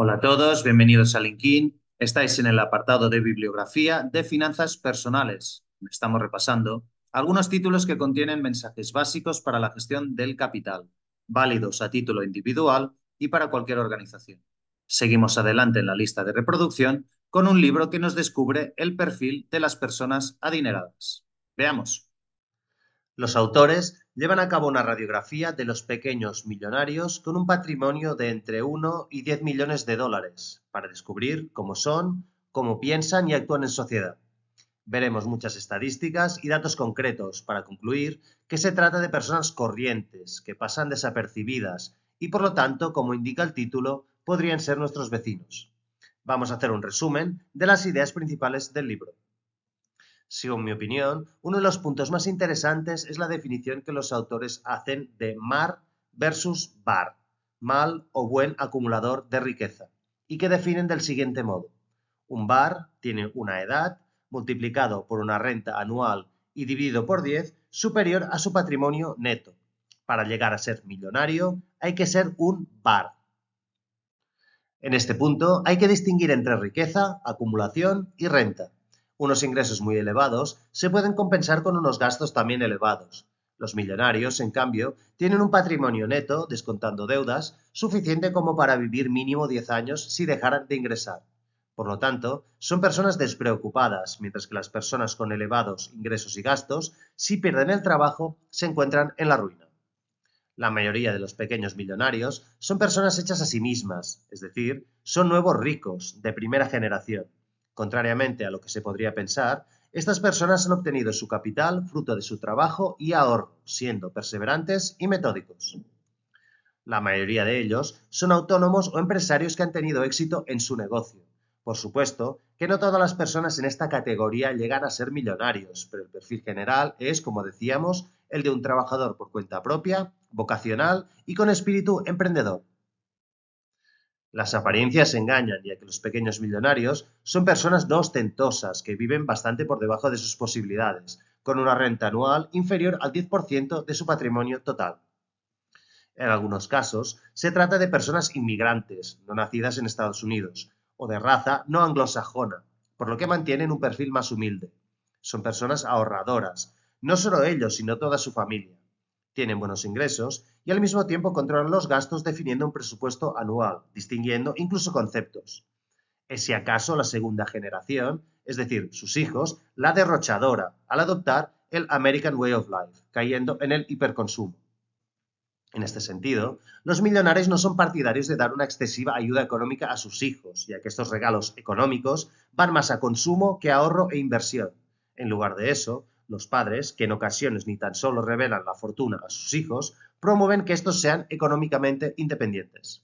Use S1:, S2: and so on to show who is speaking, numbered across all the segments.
S1: Hola a todos, bienvenidos a LinkedIn. Estáis en el apartado de bibliografía de finanzas personales. Estamos repasando algunos títulos que contienen mensajes básicos para la gestión del capital, válidos a título individual y para cualquier organización. Seguimos adelante en la lista de reproducción con un libro que nos descubre el perfil de las personas adineradas. Veamos. Los autores llevan a cabo una radiografía de los pequeños millonarios con un patrimonio de entre 1 y 10 millones de dólares para descubrir cómo son, cómo piensan y actúan en sociedad. Veremos muchas estadísticas y datos concretos para concluir que se trata de personas corrientes, que pasan desapercibidas y por lo tanto, como indica el título, podrían ser nuestros vecinos. Vamos a hacer un resumen de las ideas principales del libro. Según mi opinión, uno de los puntos más interesantes es la definición que los autores hacen de mar versus bar, mal o buen acumulador de riqueza, y que definen del siguiente modo. Un bar tiene una edad multiplicado por una renta anual y dividido por 10 superior a su patrimonio neto. Para llegar a ser millonario hay que ser un bar. En este punto hay que distinguir entre riqueza, acumulación y renta unos ingresos muy elevados se pueden compensar con unos gastos también elevados. Los millonarios, en cambio, tienen un patrimonio neto, descontando deudas, suficiente como para vivir mínimo 10 años si dejaran de ingresar. Por lo tanto, son personas despreocupadas, mientras que las personas con elevados ingresos y gastos, si pierden el trabajo, se encuentran en la ruina. La mayoría de los pequeños millonarios son personas hechas a sí mismas, es decir, son nuevos ricos, de primera generación. Contrariamente a lo que se podría pensar, estas personas han obtenido su capital fruto de su trabajo y ahorro, siendo perseverantes y metódicos. La mayoría de ellos son autónomos o empresarios que han tenido éxito en su negocio. Por supuesto que no todas las personas en esta categoría llegan a ser millonarios, pero el perfil general es, como decíamos, el de un trabajador por cuenta propia, vocacional y con espíritu emprendedor. Las apariencias engañan, ya que los pequeños millonarios son personas no ostentosas que viven bastante por debajo de sus posibilidades, con una renta anual inferior al 10% de su patrimonio total. En algunos casos, se trata de personas inmigrantes, no nacidas en Estados Unidos, o de raza no anglosajona, por lo que mantienen un perfil más humilde. Son personas ahorradoras, no solo ellos, sino toda su familia tienen buenos ingresos y al mismo tiempo controlan los gastos definiendo un presupuesto anual, distinguiendo incluso conceptos. Es si acaso la segunda generación, es decir, sus hijos, la derrochadora, al adoptar el American Way of Life, cayendo en el hiperconsumo. En este sentido, los millonarios no son partidarios de dar una excesiva ayuda económica a sus hijos, ya que estos regalos económicos van más a consumo que a ahorro e inversión. En lugar de eso, los padres, que en ocasiones ni tan solo revelan la fortuna a sus hijos, promueven que estos sean económicamente independientes.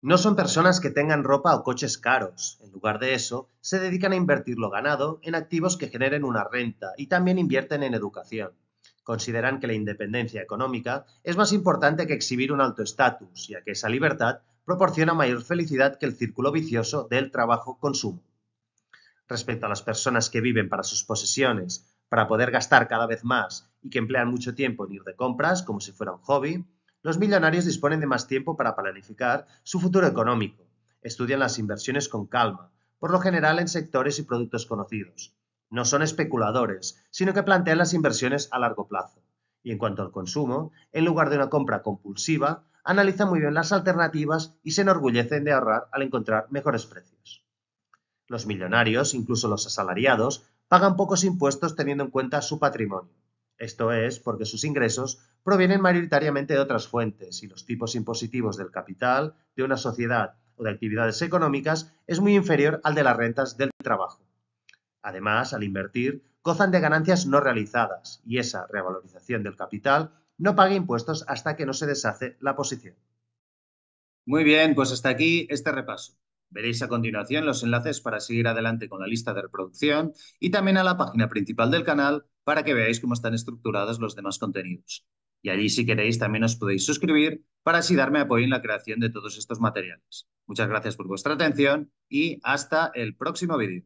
S1: No son personas que tengan ropa o coches caros. En lugar de eso, se dedican a invertir lo ganado en activos que generen una renta y también invierten en educación. Consideran que la independencia económica es más importante que exhibir un alto estatus, ya que esa libertad proporciona mayor felicidad que el círculo vicioso del trabajo-consumo. Respecto a las personas que viven para sus posesiones para poder gastar cada vez más y que emplean mucho tiempo en ir de compras como si fuera un hobby, los millonarios disponen de más tiempo para planificar su futuro económico. Estudian las inversiones con calma, por lo general en sectores y productos conocidos. No son especuladores, sino que plantean las inversiones a largo plazo. Y en cuanto al consumo, en lugar de una compra compulsiva, analizan muy bien las alternativas y se enorgullecen de ahorrar al encontrar mejores precios. Los millonarios, incluso los asalariados, pagan pocos impuestos teniendo en cuenta su patrimonio. Esto es porque sus ingresos provienen mayoritariamente de otras fuentes y los tipos impositivos del capital, de una sociedad o de actividades económicas es muy inferior al de las rentas del trabajo. Además, al invertir, gozan de ganancias no realizadas y esa revalorización del capital no paga impuestos hasta que no se deshace la posición. Muy bien, pues hasta aquí este repaso. Veréis a continuación los enlaces para seguir adelante con la lista de reproducción y también a la página principal del canal para que veáis cómo están estructurados los demás contenidos. Y allí si queréis también os podéis suscribir para así darme apoyo en la creación de todos estos materiales. Muchas gracias por vuestra atención y hasta el próximo vídeo.